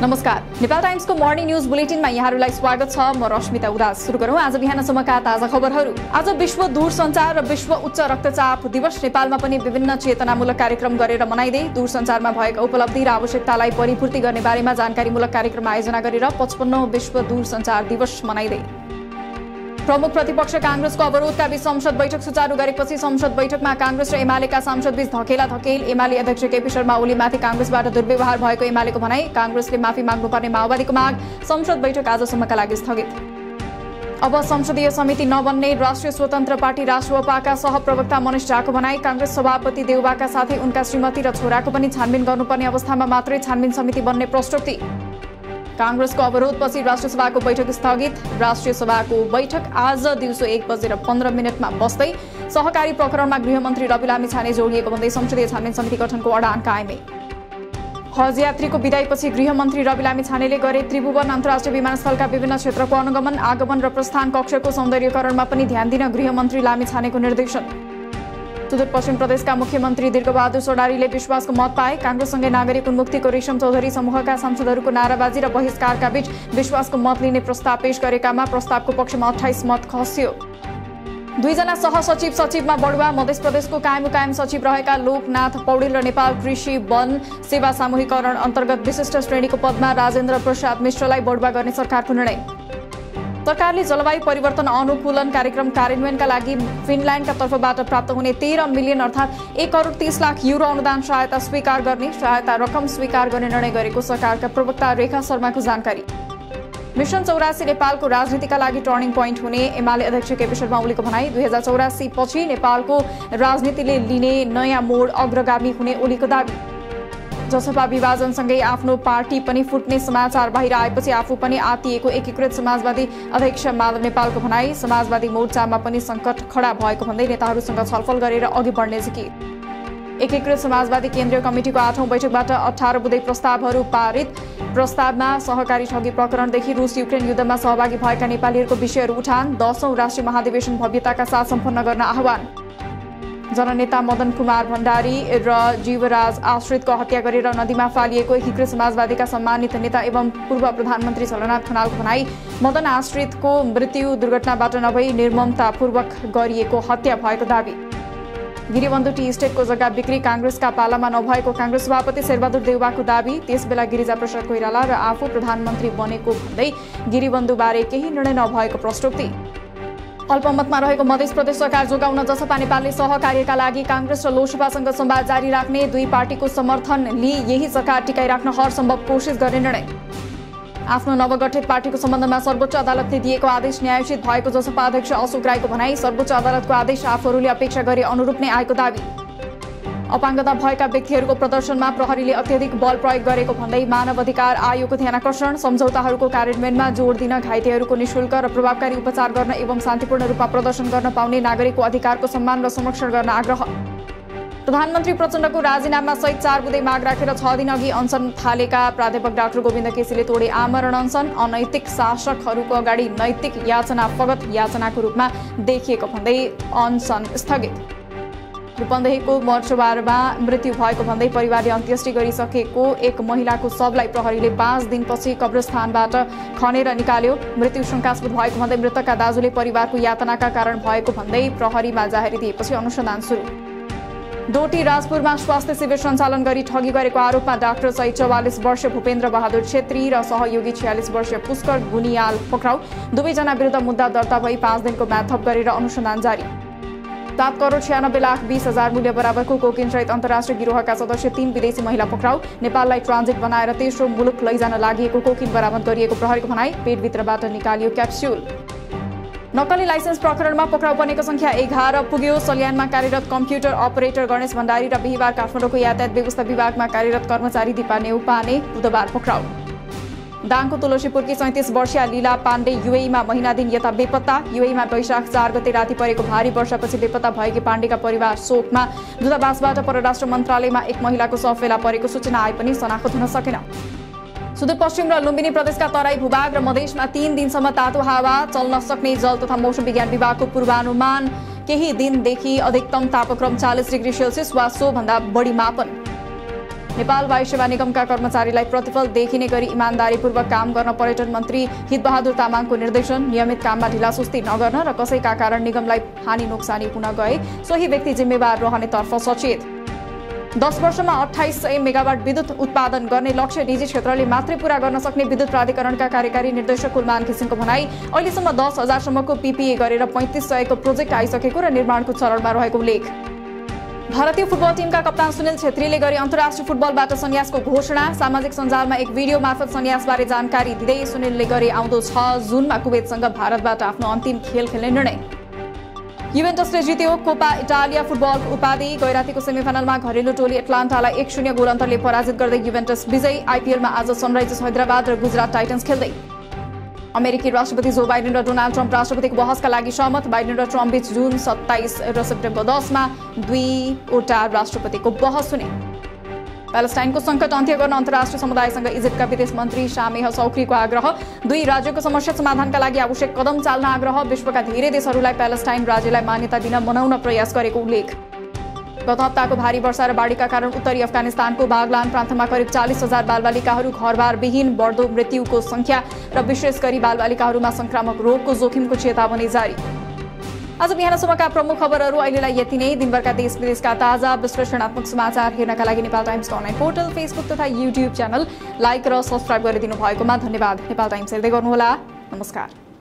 नमस्कार। नेपाल टाइम्सको morning news बुलेटिनमा यहाँहरूलाई स्वागत छ। म रश्मिता उदास। सुरु गरौँ। आज बिहानसम्मका ताजा खबरहरू। आज विश्व दूरसञ्चार र विश्व उच्च रक्तचाप दिवस। नेपालमा पनि विभिन्न चेतनामूलक कार्यक्रम गरेर मनाइँदै दूरसञ्चारमा भएका उपलब्धि र आवश्यकतालाई परिपूर्ति गर्ने बारेमा जानकारीमूलक कार्यक्रम आयोजना गरेर पचपन्न विश्व दूरसञ्चार दिवस मनाइँदै। प्रमुख प्रतिपक्ष काङ्ग्रेसको अवरोधका बीच संसद बैठक सुचारू गरेपछि संसद बैठकमा काङ्ग्रेस र एमालेका सांसद बीच धकेला धकेल। एमाले अध्यक्ष केपी शर्मा ओलीमाथि काङ्ग्रेसबाट दुर्व्यवहार भएको एमालेको भनाई। काङ्ग्रेसले माफी माग्नुपर्ने माओवादीको माग संसद बैठक आजसम्मका लागि स्थगित। अब संसदीय समिति नबन्ने राष्ट्रिय स्वतन्त्र पार्टी राष्ट्रपाका सहप्रवक्ता मनिष झाको भनाई। काङ्ग्रेस सभापति देउबाका साथै उनका श्रीमती र छोराको पनि छानबिन गर्नुपर्ने अवस्थामा मात्रै छानबिन समिति बन्ने प्रस्तुति। काङ्ग्रेसको अवरोधपछि राष्ट्रसभाको बैठक स्थगित। राष्ट्रिय सभाको बैठक आज दिउँसो एक बजेर पन्ध्र मिनटमा बस्दै सहकारी प्रकरणमा गृहमन्त्री रवि लामी छाने जोडिएको भन्दै संसदीय छानबिन समिति गठनको अडान कायमे। हज यात्रीको विदाईपछि गृहमन्त्री रवि लामी छानेले गरे त्रिभुवन अन्तर्राष्ट्रिय विमानस्थलका विभिन्न क्षेत्रको अनुगमन आगमन र प्रस्थान कक्षको सौन्दर्यकरणमा पनि ध्यान दिन गृहमन्त्री लामी छानेको निर्देशन। सुदूरपश्चिम प्रदेशका मुख्यमन्त्री दीर्घबहादुर सोडारीले विश्वासको मत पाए काङ्ग्रेससँगै नागरिक उन्मुक्तिको रेशम चौधरी समूहका सांसदहरूको नाराबाजी र बहिष्कारका बीच विश्वासको मत लिने प्रस्ताव पेश गरेकामा प्रस्तावको पक्षमा अठाइस मत खस्यो दुईजना सहसचिव सचिवमा बढुवा मध्य प्रदेशको कायम कायम सचिव रहेका लोकनाथ पौडेल र नेपाल कृषि वन सेवा सामूहिकरण अन्तर्गत विशिष्ट श्रेणीको पदमा राजेन्द्र प्रसाद मिश्रलाई बढुवा गर्ने सरकारको निर्णय सरकारले जलवायु परिवर्तन अनुकूलन कार्यक्रम कार्यान्वयनका लागि फिनल्यान्डका तर्फबाट प्राप्त हुने तेह्र मिलियन अर्थात् एक करोड तीस लाख युरो अनुदान सहायता स्वीकार गर्ने सहायता रकम स्वीकार गर्ने निर्णय गरेको सरकारका प्रवक्ता रेखा शर्माको जानकारी। मिशन चौरासी नेपालको राजनीतिका लागि टर्निङ पोइन्ट हुने एमाले अध्यक्ष केपी शर्मा ओलीको भनाई दुई हजार चौरासी पछि नेपालको राजनीतिले लिने नयाँ मोड अग्रगामी हुने ओलीको दावी। जसपा विभाजनसँगै आफ्नो पार्टी पनि फुट्ने समाचार बाहिर आएपछि आफू पनि आतिएको एकीकृत समाजवादी अध्यक्ष माधव नेपालको भनाई समाजवादी मोर्चामा पनि सङ्कट खडा भएको भन्दै नेताहरूसँग छलफल गरेर अघि बढ्ने कि एकीकृत समाजवादी केन्द्रीय कमिटिको आठौँ बैठकबाट अठार बुधै प्रस्तावहरू पारित। प्रस्तावमा सहकारी ठगी प्रकरणदेखि रुस युक्रेन युद्धमा सहभागी भएका नेपालीहरूको विषयहरू उठान दशौं राष्ट्रिय महाधिवेशन भव्यताका साथ सम्पन्न गर्न आह्वान। जननेता मदन कुमार भण्डारी र जीवराज आश्रितको हत्या गरेर नदीमा फालिएको एकीकृत समाजवादीका सम्मानित नेता एवं पूर्व प्रधानमन्त्री झलनाथ खनालको भनाई मदन आश्रितको मृत्यु दुर्घटनाबाट नभई निर्ममतापूर्वक गरिएको हत्या भएको दावी। गिरिबन्धु टी स्टेटको जग्गा बिक्री काङ्ग्रेसका पालामा नभएको काङ्ग्रेस सभापति शेरबहादुर देउवाको दावी त्यसबेला गिरिजा प्रसाद कोइराला र आफू प्रधानमन्त्री बनेको भन्दै गिरिबन्धुबारे केही निर्णय नभएको प्रस्तुति। अल्पमतमा रहेको मध्य प्रदेश सरकार जोगाउन जसपा नेपालले सहकार्यका लागि काङ्ग्रेस र लोकसभासँग संवाद जारी राख्ने दुई पार्टीको समर्थन लिई यही सरकार टिकाइराख्न हर सम्भव कोसिस गर्ने निर्णय। आफ्नो नवगठित पार्टीको सम्बन्धमा सर्वोच्च अदालतले दिएको आदेश न्यायोचित भएको जसपा अध्यक्ष अशोक राईको भनाई सर्वोच्च अदालतको आदेश आफूहरूले अपेक्षा गरे अनुरूप नै आएको दावी। अपाङ्गता भएका व्यक्तिहरूको प्रदर्शनमा प्रहरीले अत्यधिक बल प्रयोग गरेको भन्दै मानव अधिकार आयोगको ध्यान आकर्षण सम्झौताहरूको कार्यान्वयनमा जोड दिन घाइतेहरूको निशुल्क र प्रभावकारी उपचार गर्न एवं शान्तिपूर्ण रूपमा प्रदर्शन गर्न पाउने नागरिकको अधिकारको सम्मान र संरक्षण गर्न आग्रह। प्रधानमन्त्री प्रचण्डको राजीनामा सहित चार बुधे माग राखेर छ दिन अघि अनसन थालेका प्राध्यापक डाक्टर गोविन्द केसीले तोडे आमरण अनसन अनैतिक शासकहरूको अगाडि नैतिक याचना फगत याचनाको रूपमा देखिएको भन्दै अनसन स्थगित। रूपन्देहीको मर्चवारमा मृत्यु भएको भन्दै परिवारले अन्त्येष्टि गरिसकेको एक महिलाको शवलाई प्रहरीले पाँच दिनपछि कब्रस्थानबाट खनेर निकाल्यो। मृत्यु शङ्कास्पद भएको भन्दै मृतकका दाजुले परिवारको यातनाका कारण भएको भन्दै प्रहरीमा जाहेरी दिएपछि अनुसन्धान सुरु। डोटी राजपुरमा स्वास्थ्य शिविर सञ्चालन गरी ठगी गरेको आरोपमा डाक्टर सहित चौवालिस वर्ष भूपेन्द्र बहादुर छेत्री र सहयोगी छयालिस वर्ष पुष्कर गुनियाल पक्राउ। दुवैजना विरुद्ध मुद्दा दर्ता भई पाँच दिनको म्याथप गरेर अनुसन्धान जारी। सात करोड छ्यानब्बे लाख बिस हजार मूल्य बराबरको कोकिन सहित अन्तर्राष्ट्रिय गिरोहका सदस्य तीन विदेशी महिला पक्राउ नेपाललाई ट्रान्जिट बनाएर तेस्रो मुलुक लैजान लागि कोकिन बरामद गरिएको प्रहरीको भनाई पेटभित्रबाट निकालियो क्याप्स्युल नक्कली लाइसेन्स प्रकरणमा पक्राउ पर्नेको संख्या एघार पुग्यो सल्यानमा कार्यरत कम्प्युटर अपरेटर गणेश भण्डारी र बिहिबार काठमाडौँको यातायात व्यवस्था विभागमा कार्यरत कर्मचारी दिपा नेउपाने बुधबार पक्राउ दाङको तुलसीपुरकी सैतिस वर्षीय लीला पाण्डे युएमा महिना दिन यता बेपत्ता। युएमा वैशाख चार गते राति परेको भारी वर्षापछि बेपत्ता भएकी पाण्डेका परिवार शोकमा। दूतावासबाट परराष्ट्र मन्त्रालयमा एक महिलाको शव फेला परेको सूचना आए पनि शनाखत हुन सकेन। सुदूरपश्चिम र लुम्बिनी प्रदेशका तराई भूभाग र मधेसमा तीन दिनसम्म तातो हावा चल्न सक्ने जल तथा मौसम विज्ञान विभागको पूर्वानुमान। केही दिनदेखि अधिकतम तापक्रम चालिस डिग्री सेल्सियस वा सोभन्दा बढी मापन। नेपाल वायु सेवा निगमका कर्मचारीलाई प्रतिफल देखिने गरी इमान्दारीपूर्वक काम गर्न पर्यटन मन्त्री हितबहादुर तामाङको निर्देशन। नियमित काममा ढिलासुस्ती नगर्न र कसैका कारण निगमलाई हानि नोक्सानी पुनः गए सोही व्यक्ति जिम्मेवार रहनेतर्फ सचेत। दस वर्षमा अठाइस सय मेगावाट विद्युत उत्पादन गर्ने लक्ष्य निजी क्षेत्रले मात्रै पूरा गर्न सक्ने विद्युत प्राधिकरणका कार्यकारी निर्देशक कुलमान घिसिङको भनाई अहिलेसम्म दस हजारसम्मको पिपिए गरेर पैँतिस सयको प्रोजेक्ट आइसकेको र निर्माणको चरणमा रहेको उल्लेख। भारतीय फुटबल टिमका कप्तान सुनिल छेत्रीले गरे अन्तर्राष्ट्रिय फुटबलबाट सन्यासको घोषणा। सामाजिक सञ्जालमा एक भिडियो मार्फत सन्यासबारे जानकारी दिँदै सुनिलले गरे आउँदो छ जुनमा कुवेतसँग भारतबाट आफ्नो अन्तिम खेल खेल्ने निर्णय। युभेन्टसले जित्यो कोपा इटालिया फुटबल उपाधि। गैरातीको सेमिफाइनलमा घरेलु टोली एटलान्टालाई एक शून्य गोल अन्तरले पराजित गर्दै युभेन्टस विजयी आइपिएलमा आज सनराइजर्स हैदराबाद र गुजरात टाइटन्स खेल्दै। अमेरिकी राष्ट्रपति जो बाइडेन र डोनाल्ड ट्रम्प राष्ट्रपतिको बहसका लागि सहमत बाइडेन र ट्रम्प बीच जुन सत्ताइस र सेप्टेम्बर दसमा दुईवटा राष्ट्रपतिको बहस हुने। प्यालेस्टाइनको सङ्कट अन्त्य गर्न अन्तर्राष्ट्रिय समुदायसँग इजिप्टका विदेश मन्त्री शामेह चौक्रीको आग्रह। दुई राज्यको समस्या समाधानका लागि आवश्यक कदम चाल्न आग्रह। विश्वका धेरै देशहरूलाई प्यालेस्टाइन राज्यलाई मान्यता दिन मनाउन प्रयास गरेको उल्लेख। गत हप्ताको भारी वर्षा र बाढीका कारण उत्तरी अफगानिस्तानको बागलान प्रान्तमा करिब चालिस हजार बालबालिकाहरू घरबारविहीन बढ्दो मृत्युको संख्या र विशेष गरी बालबालिकाहरूमा संक्रामक रोगको जोखिमको चेतावनी जारी। आज बिहानसम्मका प्रमुख खबरहरू अहिलेलाई यति नै। दिनभरका देश विदेशका ताजा विश्लेषणात्मक समाचार हेर्नका लागि नेपाल टाइम्सको अनलाइन पोर्टल फेसबुक तथा युट्युब च्यानल लाइक र सब्सक्राइब गरिदिनु भएकोमा धन्यवाद। नेपाल टाइम्स हेर्दै गर्नुहोला। नमस्कार।